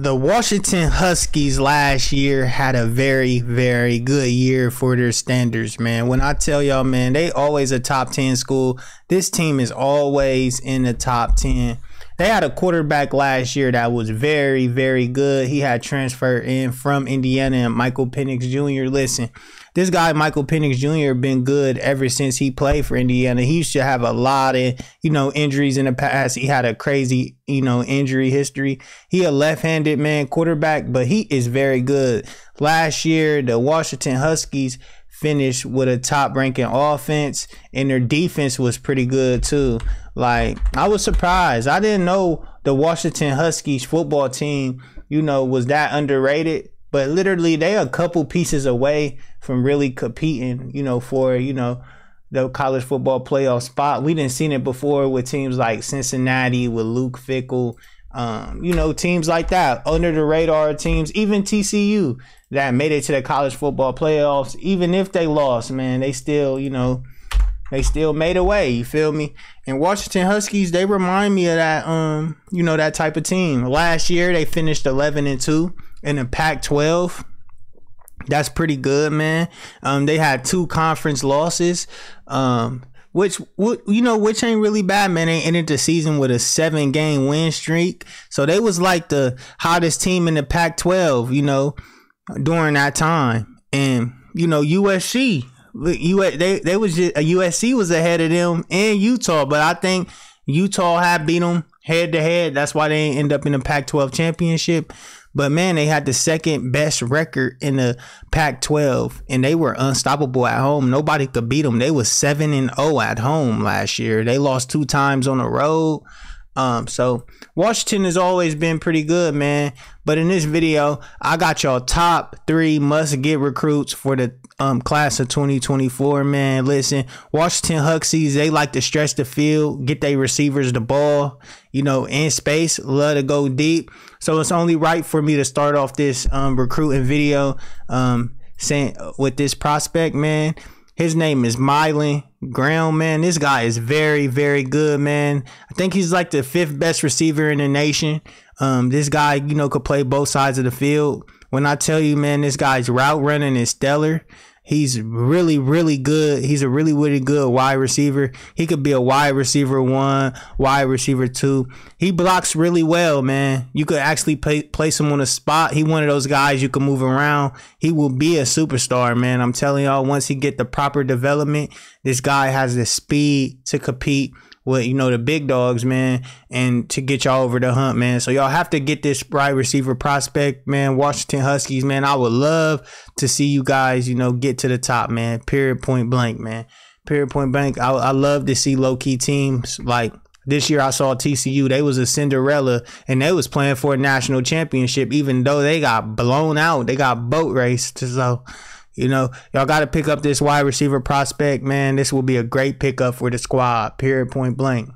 the Washington Huskies last year had a very, very good year for their standards, man. When I tell y'all, man, they always a top 10 school. This team is always in the top 10. They had a quarterback last year that was very, very good. He had transferred in from Indiana and Michael Penix Jr. Listen, this guy Michael Penix Jr. been good ever since he played for Indiana. He used to have a lot of you know injuries in the past. He had a crazy you know injury history. He a left-handed man quarterback, but he is very good. Last year, the Washington Huskies finished with a top ranking offense and their defense was pretty good too. Like I was surprised. I didn't know the Washington Huskies football team, you know, was that underrated. But literally they a couple pieces away from really competing, you know, for, you know, the college football playoff spot. We didn't seen it before with teams like Cincinnati, with Luke Fickell, um, you know, teams like that, under the radar teams, even TCU that made it to the college football playoffs. Even if they lost, man, they still, you know, they still made a way. You feel me? And Washington Huskies, they remind me of that, um, you know, that type of team. Last year they finished eleven and two in the Pac-12. That's pretty good, man. Um, they had two conference losses, um, which you know, which ain't really bad, man. They ended the season with a seven game win streak, so they was like the hottest team in the Pac-12, you know, during that time. And you know, USC, U they they was just, uh, USC was ahead of them and Utah, but I think Utah had beat them head to head. That's why they end up in the Pac-12 championship. But man, they had the second best record in the Pac-12, and they were unstoppable at home. Nobody could beat them. They was seven and zero oh at home last year. They lost two times on the road. Um, so Washington has always been pretty good, man. But in this video, I got y'all top three must get recruits for the um class of 2024, man. Listen, Washington Huskies, they like to stretch the field, get their receivers the ball, you know, in space, love to go deep. So it's only right for me to start off this um recruiting video um saying with this prospect, man. His name is Mylan Graham, man. This guy is very, very good, man. I think he's like the fifth best receiver in the nation. Um, this guy, you know, could play both sides of the field. When I tell you, man, this guy's route running is stellar. He's really, really good. He's a really, really good wide receiver. He could be a wide receiver one, wide receiver two. He blocks really well, man. You could actually play, place him on a spot. He one of those guys you can move around. He will be a superstar, man. I'm telling y'all, once he get the proper development, this guy has the speed to compete with you know the big dogs, man, and to get y'all over the hump, man. So y'all have to get this wide receiver prospect, man. Washington Huskies, man. I would love to see you guys, you know, get to the top, man. Period, point blank, man. Period, point blank. I, I love to see low key teams like this year I saw TCU. They was a Cinderella and they was playing for a national championship, even though they got blown out. They got boat raced. So you know, y'all got to pick up this wide receiver prospect, man. This will be a great pickup for the squad, period, point blank.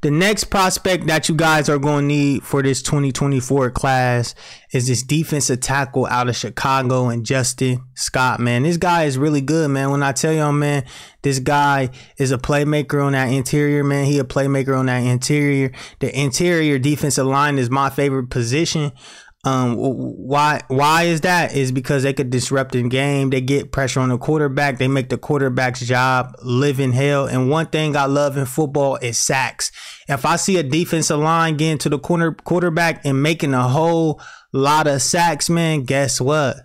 The next prospect that you guys are going to need for this 2024 class is this defensive tackle out of Chicago and Justin Scott, man. This guy is really good, man. When I tell y'all, man, this guy is a playmaker on that interior, man. He a playmaker on that interior. The interior defensive line is my favorite position. Um, why why is that? Is because they could disrupt the game. They get pressure on the quarterback. They make the quarterback's job live in hell. And one thing I love in football is sacks. If I see a defensive line getting to the corner quarterback and making a whole lot of sacks, man, guess what?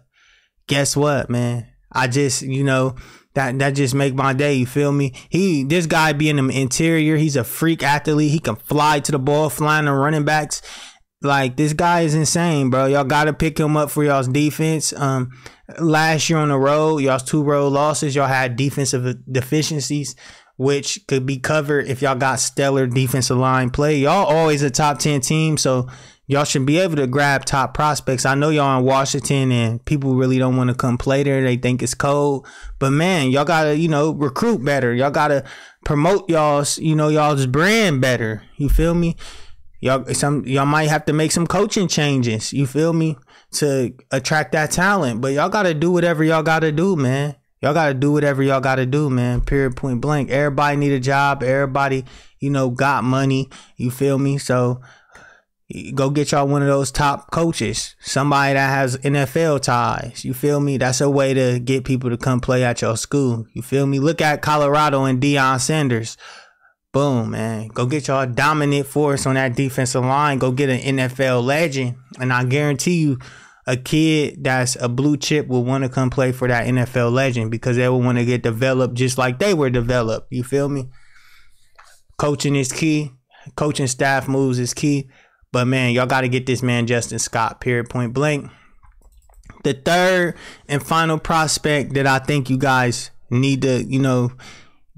Guess what, man? I just you know that that just make my day. You feel me? He this guy being an interior, he's a freak athlete. He can fly to the ball, flying the running backs. Like this guy is insane, bro. Y'all got to pick him up for y'all's defense. Um, last year on the road, y'all's two road losses, y'all had defensive deficiencies, which could be covered if y'all got stellar defensive line play. Y'all always a top ten team, so y'all should be able to grab top prospects. I know y'all in Washington and people really don't want to come play there. They think it's cold. But man, y'all gotta, you know, recruit better. Y'all gotta promote y'all's, you know, y'all's brand better. You feel me? Y'all some y'all might have to make some coaching changes. You feel me to attract that talent, but y'all got to do whatever y'all got to do, man. Y'all got to do whatever y'all got to do, man. Period. Point blank. Everybody need a job. Everybody, you know, got money. You feel me? So go get y'all one of those top coaches, somebody that has NFL ties. You feel me? That's a way to get people to come play at your school. You feel me? Look at Colorado and Deion Sanders. Boom, man. Go get y'all dominant force on that defensive line. Go get an NFL legend. And I guarantee you, a kid that's a blue chip will want to come play for that NFL legend because they will want to get developed just like they were developed. You feel me? Coaching is key. Coaching staff moves is key. But man, y'all got to get this man Justin Scott, period, point blank. The third and final prospect that I think you guys need to, you know,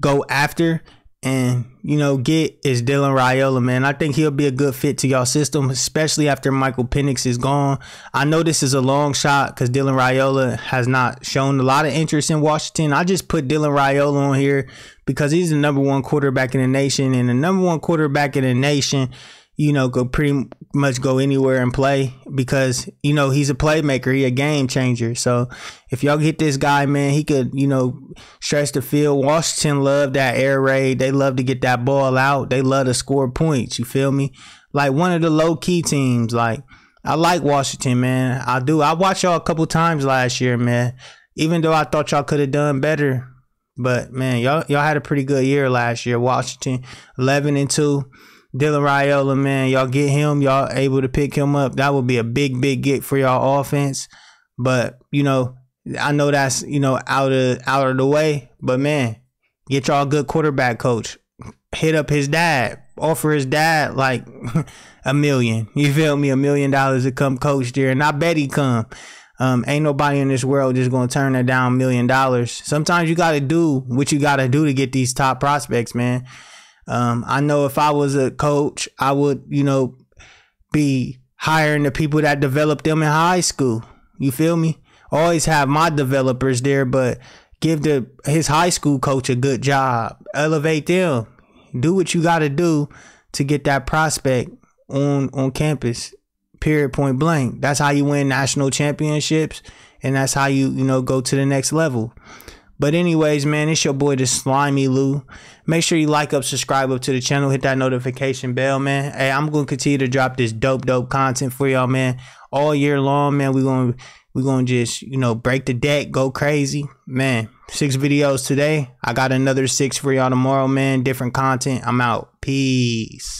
go after and you know get is Dylan Raiola, man. I think he'll be a good fit to y'all system, especially after Michael Penix is gone. I know this is a long shot because Dylan Raiola has not shown a lot of interest in Washington. I just put Dylan Raiola on here because he's the number one quarterback in the nation, and the number one quarterback in the nation you know, go pretty much go anywhere and play because, you know, he's a playmaker. He a game changer. So if y'all get this guy, man, he could, you know, stretch the field. Washington love that air raid. They love to get that ball out. They love to score points. You feel me? Like one of the low key teams. Like I like Washington, man. I do. I watched y'all a couple times last year, man. Even though I thought y'all could have done better. But man, y'all y'all had a pretty good year last year. Washington, eleven and two. Dylan Raiola, man, y'all get him, y'all able to pick him up. That would be a big, big get for y'all offense. But you know, I know that's you know out of out of the way. But man, get y'all a good quarterback coach. Hit up his dad. Offer his dad like a million. You feel me? A million dollars to come coach there, and I bet he come. Um, ain't nobody in this world just gonna turn that down million dollars. Sometimes you gotta do what you gotta do to get these top prospects, man. Um, I know if I was a coach, I would, you know, be hiring the people that developed them in high school. You feel me? Always have my developers there, but give the his high school coach a good job. Elevate them. Do what you got to do to get that prospect on on campus. Period. Point blank. That's how you win national championships, and that's how you you know go to the next level. But anyways, man, it's your boy the Slimy Lou. Make sure you like up, subscribe up to the channel, hit that notification bell, man. Hey, I'm gonna continue to drop this dope, dope content for y'all, man. All year long, man. we gonna we gonna just, you know, break the deck, go crazy. Man, six videos today. I got another six for y'all tomorrow, man. Different content. I'm out. Peace.